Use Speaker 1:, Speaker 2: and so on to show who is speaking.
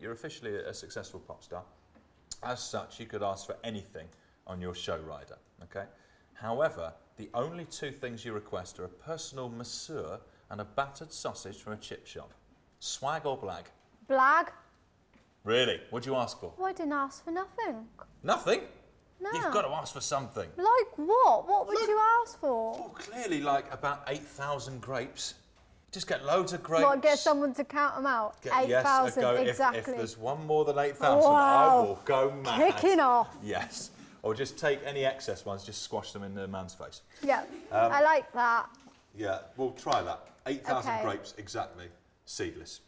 Speaker 1: you're officially a, successful pop star. As such, you could ask for anything on your show rider, okay? However, the only two things you request are a personal masseur and a battered sausage from a chip shop. Swag or blag?
Speaker 2: Blag?
Speaker 1: Really? What'd you ask for?
Speaker 2: Well, I didn't ask for nothing.
Speaker 1: Nothing?
Speaker 2: No.
Speaker 1: You've got to ask for something.
Speaker 2: Like what? What would
Speaker 1: Look.
Speaker 2: you ask for?
Speaker 1: Well, clearly, like about 8,000 grapes. Just get loads of grapes.
Speaker 2: What, get someone to count them out?
Speaker 1: Get- yes, a
Speaker 2: 8,000,
Speaker 1: go. If-
Speaker 2: exactly.
Speaker 1: If, there's one more than 8,000, I will go mad.
Speaker 2: Kicking off.
Speaker 1: Yes. Or just take any excess ones, just squash them in the man's face.
Speaker 2: Yeah,
Speaker 1: Um,
Speaker 2: I like that.
Speaker 1: Yeah, we'll try that. 8,000
Speaker 2: Okay.
Speaker 1: grapes, exactly. Seedless.